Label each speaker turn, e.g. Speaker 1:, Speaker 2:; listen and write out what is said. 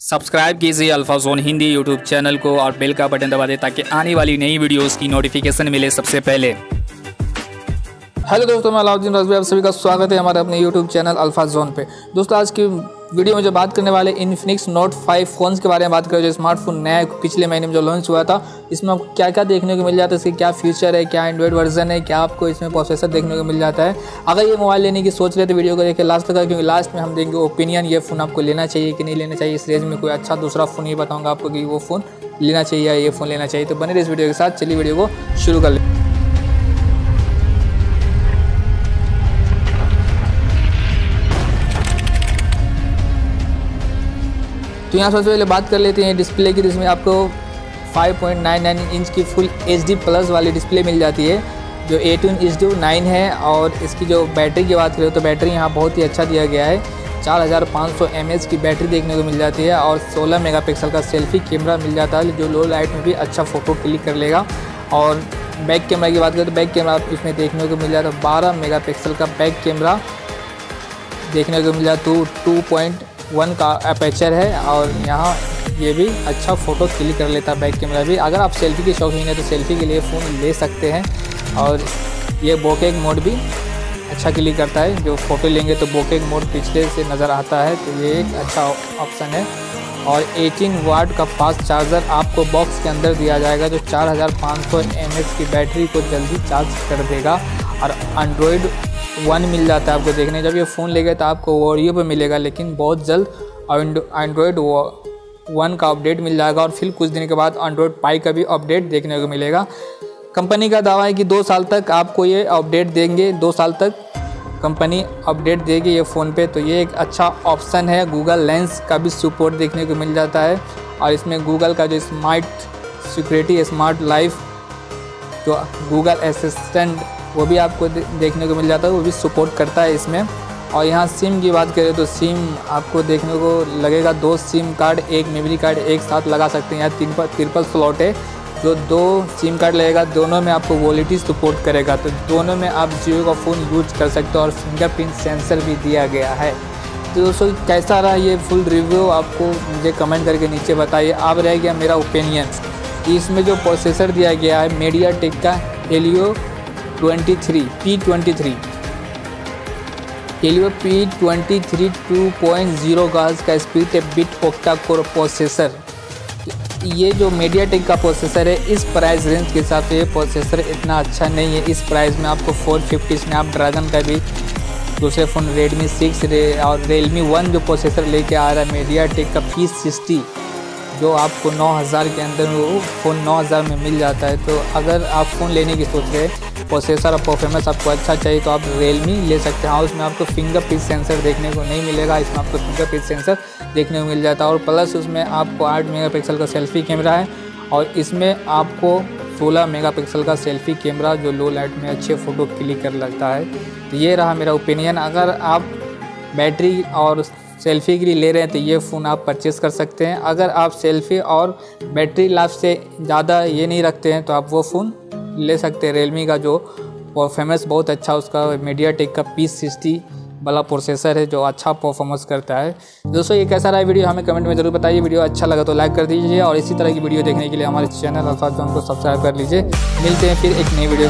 Speaker 1: Subscribe कीजिए अल्फाजोन Hindi YouTube channel को और बेल का बटन दबा दे ताकि आने वाली नई वीडियोस की नोटिफिकेशन मिले सबसे पहले।
Speaker 2: हेलो दोस्तों, मैं अलाउद्दीन रजबी आप सभी का स्वागत है हमारे अपने यूट्यूब चैनल अल्फ़ा जोन पे। दोस्तों, आज की वीडियो में जो बात करने वाले इन्फिनिक्स नोट 5 फ़ोन्स के बारे में बात करें, जो स्मार्टफ़ोन नया पिछले महीने में जो लॉन्च हुआ था, इसमें आपको क्या क्या देखने को मिल जाता है, इसके क्या फीचर है, क्या एंड्रॉइड वर्जन है, क्या आपको इसमें प्रोसेसर देखने को मिल जाता है। अगर ये मोबाइल लेने की सोच रहे तो वीडियो को देखिए लास्ट तक, क्योंकि लास्ट में हम देंगे ओपिनियन ये फ़ोन आपको लेना चाहिए कि नहीं लेना चाहिए, इस रेंज में कोई अच्छा दूसरा फ़ोन ही बताऊँगा आपको कि वो फ़ोन लेना चाहिए या ये फ़ोन लेना चाहिए। तो बने रहे इस वीडियो के साथ, चलिए वीडियो को शुरू कर लें तो यहाँ सबसे पहले बात कर लेते हैं डिस्प्ले की, जिसमें आपको 5.99 इंच की फुल एचडी प्लस वाली डिस्प्ले मिल जाती है, जो A two H D nine है और इसकी जो बैटरी की बात करें तो बैटरी यहाँ बहुत ही अच्छा दिया गया है। 4500 mAh की बैटरी देखने को मिल जाती है और 16 मेगापिक्सल का सेल्फी कैमरा मिल जाता है, जो लो लाइट में भी अच्छा फ़ोटो क्लिक कर लेगा। और बैक कैमरा की बात करें तो बैक कैमरा इसमें देखने को मिल जाता है, बारह मेगा का बैक कैमरा देखने को मिल है टू पॉइंट वन का अपेचर है और यहाँ ये भी अच्छा फ़ोटो क्लिक कर लेता है बैक कैमरा भी। अगर आप सेल्फी के शौकीन है तो सेल्फी के लिए फ़ोन ले सकते हैं और ये बोकेक मोड भी अच्छा क्लिक करता है। जो फ़ोटो लेंगे तो बोकेक मोड पिछले से नज़र आता है तो ये एक अच्छा ऑप्शन है। और 18 वाट का फास्ट चार्जर आपको बॉक्स के अंदर दिया जाएगा, जो 4500 mAh की बैटरी को जल्दी चार्ज कर देगा। और एंड्रॉयड वन मिल जाता है आपको देखने, जब ये फ़ोन ले गए तो आपको ऑडियो पे मिलेगा, लेकिन बहुत जल्द एंड्रॉयड वन का अपडेट मिल जाएगा और फिर कुछ दिन के बाद एंड्रॉयड पाई का भी अपडेट देखने को मिलेगा। कंपनी का दावा है कि दो साल तक आपको ये अपडेट देंगे, दो साल तक कंपनी अपडेट देगी ये फ़ोन पे। तो ये एक अच्छा ऑप्शन है गूगल लेंस का भी सपोर्ट देखने को मिल जाता है। और इसमें गूगल का जो स्मार्ट सिक्योरिटी स्मार्ट लाइफ जो गूगल असिस्टेंट वो भी आपको देखने को मिल जाता है, वो भी सपोर्ट करता है इसमें। और यहाँ सिम की बात करें तो सिम आपको देखने को लगेगा, दो सिम कार्ड एक मेमोरी कार्ड एक साथ लगा सकते हैं। यहाँ तीन पर ट्रिपल स्लॉट है, जो दो सिम कार्ड लगेगा, दोनों में आपको वॉलिटी सपोर्ट करेगा। तो दोनों में आप जियो का फ़ोन यूज़ कर सकते हो और फिंगरप्रिंट सेंसर भी दिया गया है। तो दोस्तों, कैसा रहा ये फुल रिव्यू आपको मुझे कमेंट करके नीचे बताइए। अब रह गया मेरा ओपिनियन इसमें जो प्रोसेसर दिया गया है मीडिया टेक का Helio twenty three P twenty three Helio P twenty three two point zero गाज का स्पीड है बिट ओक्टा कोर प्रोसेसर ये जो मीडिया टेक का प्रोसेसर है, इस प्राइस रेंज के हिसाब से ये प्रोसेसर इतना अच्छा नहीं है। इस प्राइस में आपको 450 फिफ्टी स्नैप ड्रैगन का भी दूसरे फ़ोन रेडमी सिक्स रे और रियलमी वन जो प्रोसेसर लेके आ रहा है मीडिया टेक का पी सिक्सटी जो आपको 9000 के अंदर वो फ़ोन 9000 में मिल जाता है। तो अगर आप फ़ोन लेने की सोच रहे हैं प्रोसेसर और परफॉर्मेंस आपको अच्छा चाहिए तो आप रियलमी ले सकते हैं। हाँ उसमें आपको फिंगरप्रिंट सेंसर देखने को नहीं मिलेगा, इसमें आपको फिंगरप्रिंट सेंसर देखने को मिल जाता है। और प्लस उसमें आपको आठ मेगा का सेल्फी कैमरा है और इसमें आपको 16 मेगापिक्सल का सेल्फी कैमरा जो लो लाइट में अच्छे फ़ोटो क्लिक कर लगता है। तो ये रहा मेरा ओपिनियन अगर आप बैटरी और सेल्फ़ी के लिए ले रहे हैं तो ये फ़ोन आप परचेस कर सकते हैं। अगर आप सेल्फ़ी और बैटरी लाइफ से ज़्यादा ये नहीं रखते हैं तो आप वो फ़ोन ले सकते हैं। रियलमी का जो परफॉर्मेंस बहुत अच्छा उसका मीडिया टेक का पी सिक्सटी वाला प्रोसेसर है, जो अच्छा परफॉर्मेंस करता है। दोस्तों, ये कैसा रहा है वीडियो हमें कमेंट में ज़रूर बताइए। वीडियो अच्छा लगा तो लाइक कर दीजिए और इसी तरह की वीडियो देखने के लिए हमारे चैनल अल्फ़ा को सब्सक्राइब कर लीजिए। मिलते हैं फिर एक नई वीडियो